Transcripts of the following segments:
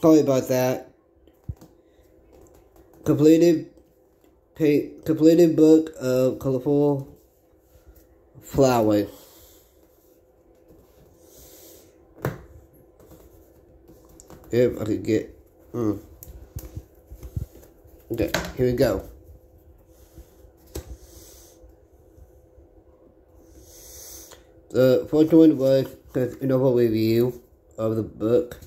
sorry about that. Completed, completed book of colorful flowers. If I could get, mm. Okay, here we go. The first one was an overall review of the book.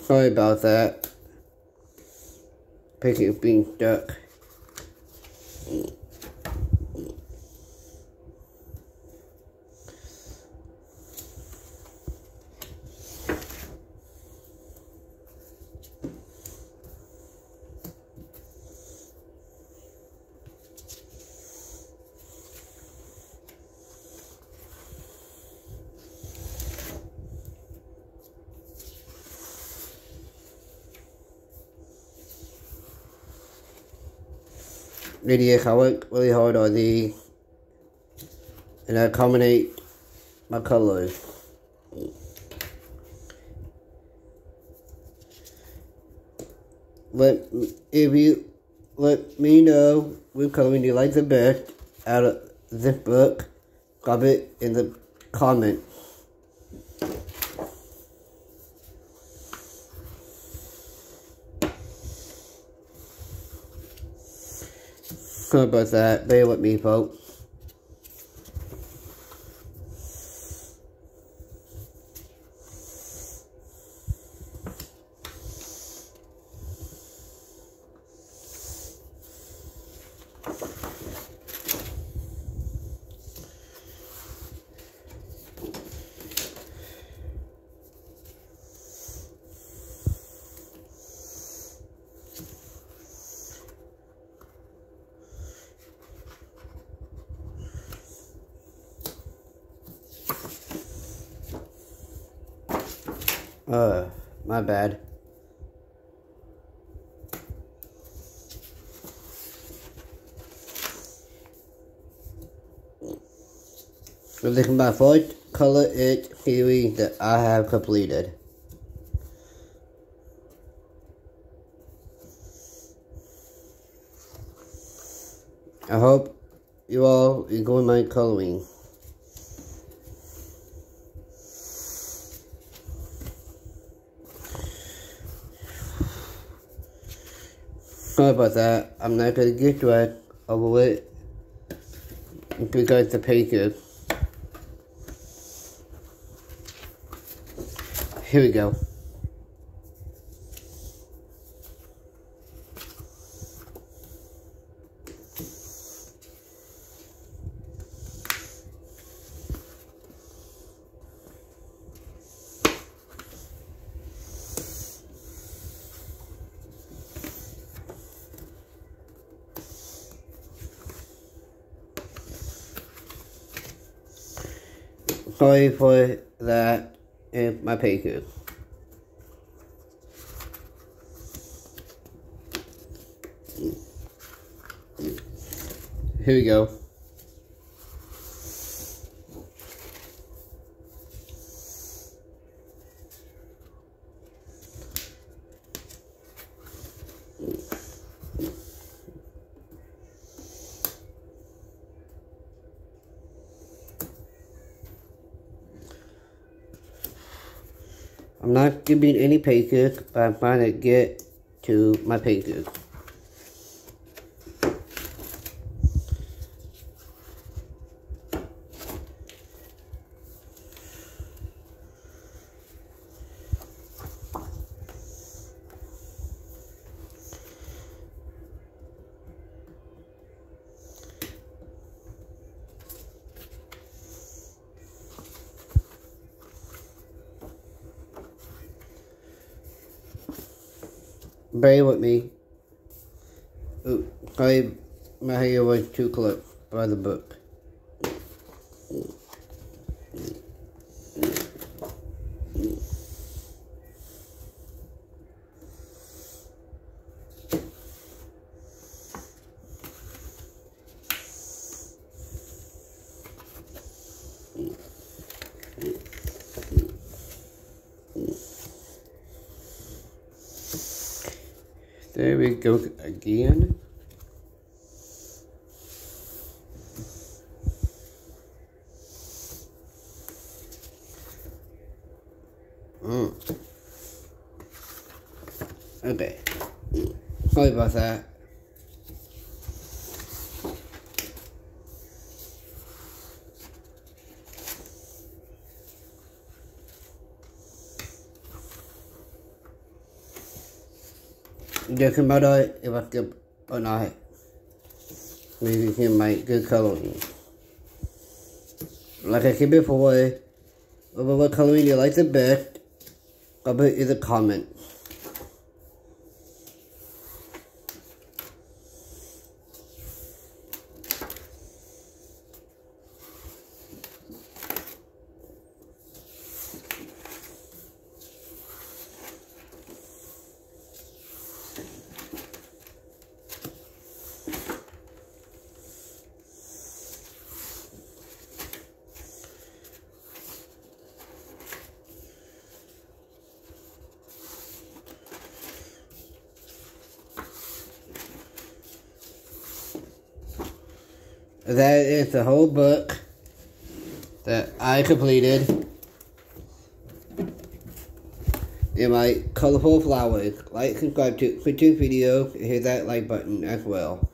Sorry about that. Picking being stuck. Videos I work really hard on these and I accommodate my colors. Let if you let me know which color you like the best out of this book, Drop it in the comments. About that. Bear with me, folks. Uh, my bad. This is my first color it series that I have completed. I hope you all enjoy my coloring. Sorry about that. I'm not gonna get right over it because the paper. Here we go. Sorry for that in my paper. Here we go. I'm not giving any pictures, but I'm trying to get to my pay pictures. Bear with me. I, my hair was too close by the book. There we go again. Mm. Okay. Sorry about that. Khi mà đây, em bắt kịp ở này. Maybe he might good coloring. Like I said before, what coloring you like the best, comment in the comment. That is the whole book that I completed in my colorful flowers. Like, subscribe to, the video, hit that like button as well.